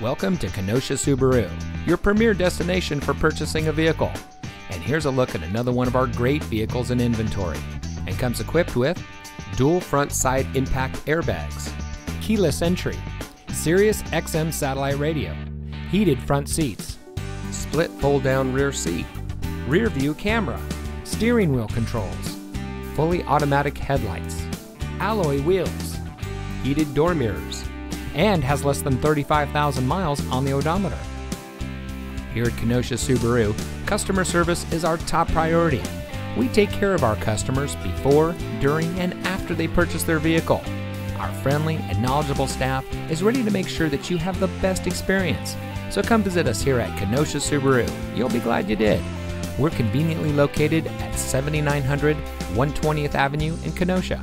Welcome to Kenosha Subaru, your premier destination for purchasing a vehicle. And here's a look at another one of our great vehicles in inventory. And comes equipped with dual front side impact airbags, keyless entry, Sirius XM satellite radio, heated front seats, split fold down rear seat, rear view camera, steering wheel controls, fully automatic headlights, alloy wheels, heated door mirrors, and has less than 35,000 miles on the odometer. Here at Kenosha Subaru, customer service is our top priority. We take care of our customers before, during, and after they purchase their vehicle. Our friendly and knowledgeable staff is ready to make sure that you have the best experience. So come visit us here at Kenosha Subaru. You'll be glad you did. We're conveniently located at 7900 120th Avenue in Kenosha.